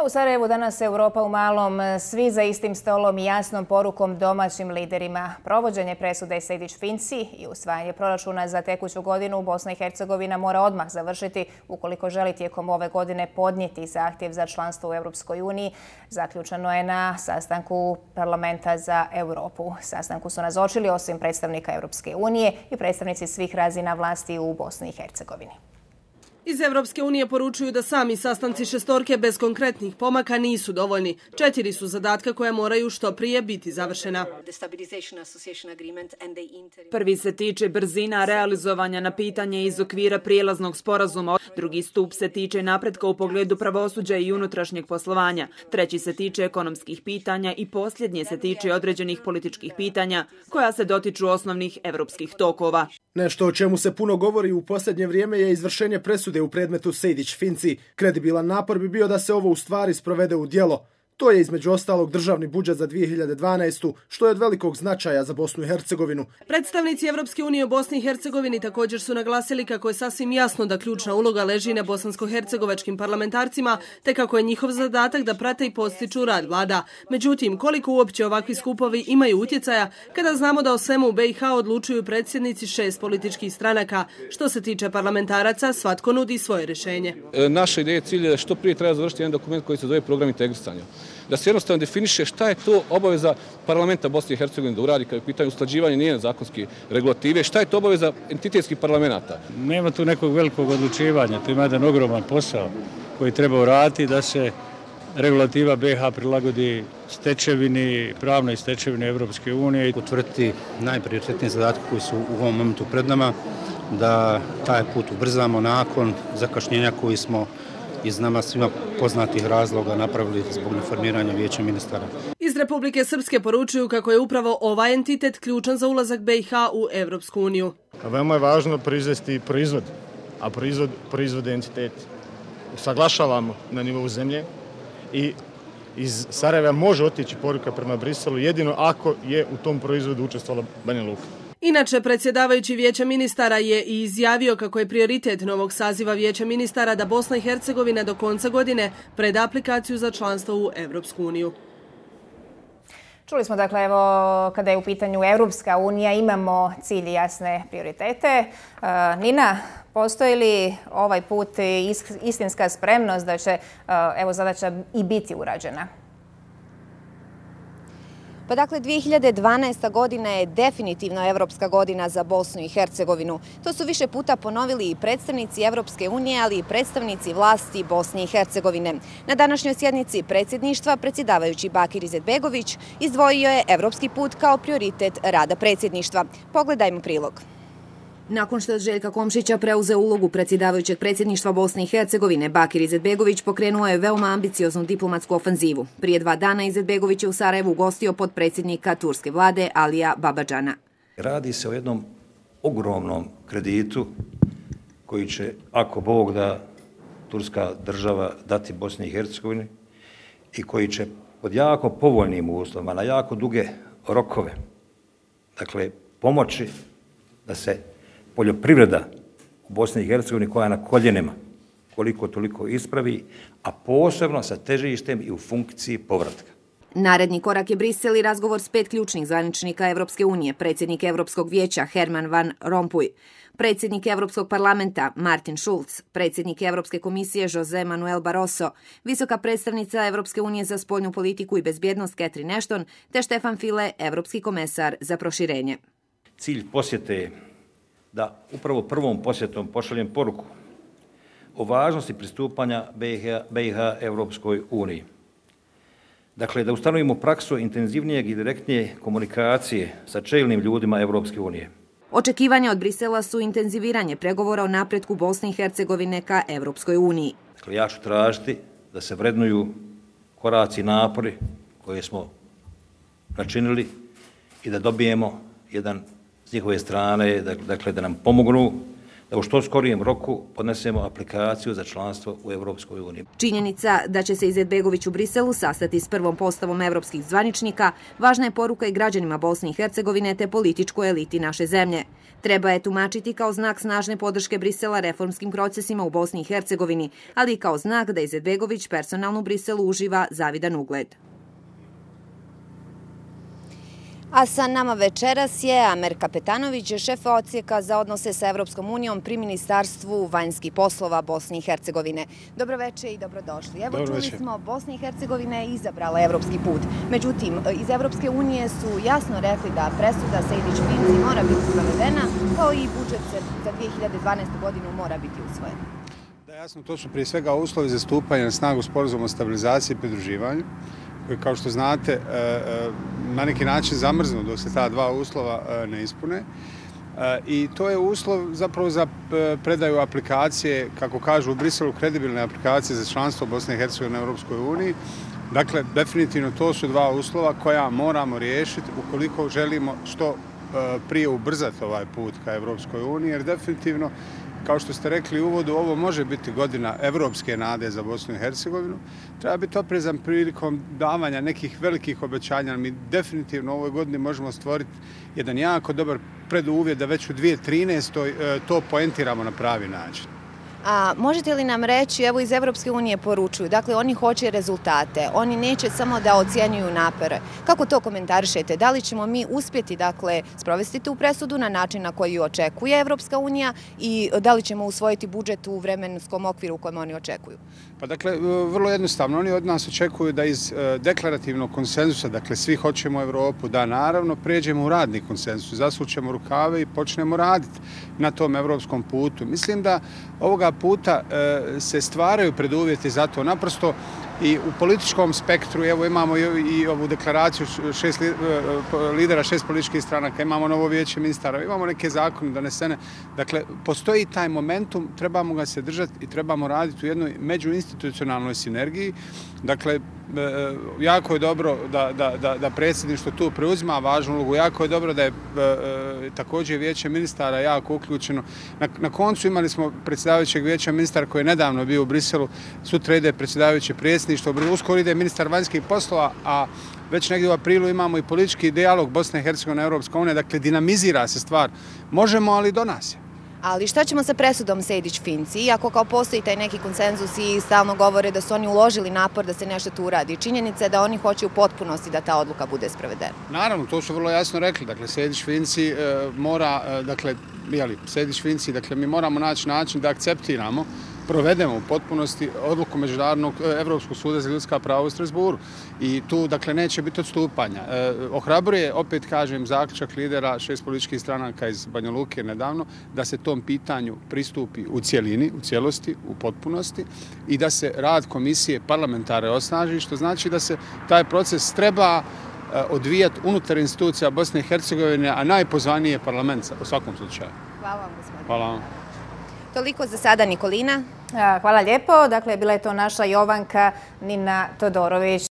A u Sarajevu danas Europa u malom, e, svi za istim stolom i jasnom porukom domaćim liderima. Provođenje presude Sejdić Finci i usvajanje proračuna za tekuću godinu Bosna i Hercegovina mora odmah završiti ukoliko želi tijekom ove godine podnijeti zahtjev za članstvo u Europskoj uniji. Zaključeno je na sastanku parlamenta za Europu. Sastanku su nazočili osim predstavnika Europske unije i predstavnici svih razina vlasti u Bosni i Hercegovini. Iz Evropske unije poručuju da sami sastanci šestorke bez konkretnih pomaka nisu dovoljni. Četiri su zadatka koja moraju što prije biti završena. Prvi se tiče brzina realizovanja na pitanje iz okvira prijelaznog sporazuma. Drugi stup se tiče napretka u pogledu pravosuđa i unutrašnjeg poslovanja. Treći se tiče ekonomskih pitanja i posljednje se tiče određenih političkih pitanja koja se dotiču osnovnih evropskih tokova. Nešto o čemu se puno govori u posljednje vrijeme je izvršenje presude u predmetu Sejdić-Finci. Kredibilan napor bi bio da se ovo u stvari sprovede u dijelo. To je između ostalog državni budžet za 2012. što je od velikog značaja za Bosnu i Hercegovinu. Predstavnici Evropske unije u Bosni i Hercegovini također su naglasili kako je sasvim jasno da ključna uloga leži na bosansko-hercegovačkim parlamentarcima, te kako je njihov zadatak da prate i postiču rad vlada. Međutim, koliko uopće ovakvi skupovi imaju utjecaja kada znamo da o svemu u BiH odlučuju predsjednici šest političkih stranaka. Što se tiče parlamentaraca, svatko nudi svoje rešenje. E, naša ideja cilj je što prije treba završiti jedan dokument koji se zove program integrisanja da se jednostavno definiše šta je to obaveza parlamenta Bosne i Hercegovine da uradi kada je pitanje ustađivanja njene zakonske regulative, šta je to obaveza entitetskih parlamenta. Nema tu nekog velikog odlučivanja, tu ima jedan ogroman posao koji treba uraditi da se regulativa BH prilagodi stečevini, pravnoj stečevini Evropske unije. I utvrditi najprioritetnije zadatke koji su u ovom momentu pred nama, da taj put ubrzamo nakon zakašnjenja koji smo iz nama svima poznatih razloga napravili zbog informiranja vijeća ministara. Iz Republike Srpske poručuju kako je upravo ovaj entitet ključan za ulazak BiH u Evropsku uniju. Veoma je važno proizvesti proizvod, a proizvod, proizvod je entitet. Saglašavamo na nivou zemlje i iz Sarajeva može otići poruka prema Briselu jedino ako je u tom proizvodu učestvala Banja Luka. Inače, predsjedavajući vijeća ministara je i izjavio kako je prioritet novog saziva vijeća ministara da Bosna i Hercegovina do konca godine pred aplikaciju za članstvo u Evropsku uniju. Čuli smo, dakle, evo, kada je u pitanju Evropska unija, imamo cilj jasne prioritete. E, Nina, postoji li ovaj put istinska spremnost da će, e, evo, zadaća i biti urađena? Pa dakle, 2012. godina je definitivno Evropska godina za Bosnu i Hercegovinu. To su više puta ponovili i predstavnici Evropske unije, ali i predstavnici vlasti Bosne i Hercegovine. Na današnjoj sjednici predsjedništva, predsjedavajući Bakir Izetbegović, izdvojio je Evropski put kao prioritet rada predsjedništva. Pogledajmo prilog. Nakon što je Željka Komšića preuze ulogu predsjedavajućeg predsjedništva Bosne i Hercegovine, Bakir Izetbegović pokrenuo je veoma ambicioznu diplomatsku ofanzivu. Prije dva dana Izetbegović je u Sarajevu gostio pod predsjednika Turske vlade Alija Babađana. Radi se o jednom ogromnom kreditu koji će, ako Bog da Turska država dati Bosni i Hercegovini i koji će pod jako povoljnim uslovima, na jako duge rokove, dakle, pomoći da se poljoprivreda u Bosni i Hercegovini koja je na koljenima, koliko toliko ispravi, a posebno sa težištem i u funkciji povratka. Naredni korak je Brisel i razgovor s pet ključnih zvaničnika Evropske unije, predsjednik Evropskog vijeća Herman Van Rompuy, predsjednik Evropskog parlamenta Martin Schulz, predsjednik Evropske komisije Jose Manuel Barroso, visoka predstavnica Evropske unije za spoljnu politiku i bezbjednost Catherine Ashton, te Stefan File, Evropski komesar za proširenje. Cilj posjete je da upravo prvom posjetom pošaljem poruku o važnosti pristupanja BiH, BiH Evropskoj uniji. Dakle, da ustanovimo praksu intenzivnijeg i direktnije komunikacije sa čelnim ljudima Evropske unije. Očekivanja od Brisela su intenziviranje pregovora o napretku Bosne i Hercegovine ka Evropskoj uniji. Dakle, ja ću tražiti da se vrednuju koraci i napori koje smo načinili i da dobijemo jedan s njihove strane, dakle da nam pomognu da u što skorijem roku podnesemo aplikaciju za članstvo u Evropskoj uniji. Činjenica da će se Izetbegović u Briselu sastati s prvom postavom evropskih zvaničnika važna je poruka i građanima Bosne i Hercegovine te političkoj eliti naše zemlje. Treba je tumačiti kao znak snažne podrške Brisela reformskim procesima u Bosni i Hercegovini, ali i kao znak da Izetbegović personalno u Briselu uživa zavidan ugled. A sa nama večeras je Amer Kapetanović, šef ocijeka za odnose sa Evropskom unijom pri Ministarstvu vanjskih poslova Bosne i Hercegovine. Dobroveče i dobrodošli. Evo čuli smo, Bosna i Hercegovina je izabrala evropski put. Međutim, iz Evropske unije su jasno rekli da presuda Sejdić-Finci mora biti provedena, kao i budžet za 2012. godinu mora biti usvojen. Jasno, to su prije svega uslovi za stupanje na snagu sporozuma o stabilizaciji i pridruživanju koji, kao što znate, e, e, na neki način zamrznu dok se ta dva uslova e, ne ispune. I to je uslov zapravo za predaju aplikacije, kako kažu u Briselu, kredibilne aplikacije za članstvo Bosne i Hercegovine na Europskoj uniji. Dakle, definitivno to su dva uslova koja moramo riješiti ukoliko želimo što prije ubrzati ovaj put ka Evropskoj uniji, jer definitivno kao što ste rekli u uvodu, ovo može biti godina evropske nade za Bosnu i Hercegovinu. Treba biti oprezan prilikom davanja nekih velikih obećanja. Mi definitivno u ovoj godini možemo stvoriti jedan jako dobar preduvjet da već u 2013. E, to poentiramo na pravi način. A možete li nam reći, evo iz Evropske unije poručuju, dakle oni hoće rezultate, oni neće samo da ocjenjuju napere. Kako to komentarišete? Da li ćemo mi uspjeti, dakle, sprovesti tu presudu na način na koji očekuje Evropska unija i da li ćemo usvojiti budžet u vremenskom okviru u kojem oni očekuju? Pa dakle, vrlo jednostavno, oni od nas očekuju da iz e, deklarativnog konsenzusa, dakle, svi hoćemo Evropu, da naravno pređemo u radni konsenzus, zasućemo rukave i počnemo raditi na tom evropskom putu. Mislim da ovoga puta e, se stvaraju preduvjeti za to. Naprosto i u političkom spektru, evo imamo i ovu deklaraciju šest e, lidera šest političkih stranaka, imamo novo vijeće ministara, imamo neke zakone donesene. Dakle, postoji taj momentum, trebamo ga se držati i trebamo raditi u jednoj međuinstitucionalnoj sinergiji. Dakle, e, e, jako je dobro da, da, da, da predsjedništvo tu preuzima važnu ulogu, jako je dobro da je e, također vijeće ministara jako uključeno. Na, na koncu imali smo predsjedavajućeg vijeća ministara koji je nedavno bio u Briselu, sutra ide predsjedavajući predsjednik predsjedništvo, uskoro ide ministar vanjskih poslova, a već negdje u aprilu imamo i politički dijalog Bosne i Hercegovine Europska unija, dakle dinamizira se stvar. Možemo, ali do nas je. Ali šta ćemo sa presudom Sejdić-Finci? Iako kao postoji taj neki konsenzus i stalno govore da su oni uložili napor da se nešto tu uradi, činjenica je da oni hoće u potpunosti da ta odluka bude sprovedena. Naravno, to su vrlo jasno rekli. Dakle, Sejdić-Finci e, mora, e, dakle, jeli, Sejdić-Finci, dakle, mi moramo naći način da akceptiramo provedemo u potpunosti odluku Međunarodnog e, Evropskog suda za ljudska prava u Strasburu. I tu, dakle, neće biti odstupanja. E, ohrabruje, opet kažem, zaključak lidera šest političkih stranaka iz Banja Luke nedavno, da se tom pitanju pristupi u cijelini, u cijelosti, u potpunosti i da se rad komisije parlamentare osnaži, što znači da se taj proces treba e, odvijati unutar institucija Bosne i Hercegovine, a najpozvanije je parlament u svakom slučaju. Hvala vam, gospodine. Hvala vam. Toliko za sada, Nikolina. Hvala lijepo. Dakle, bila je to naša Jovanka Nina Todorović.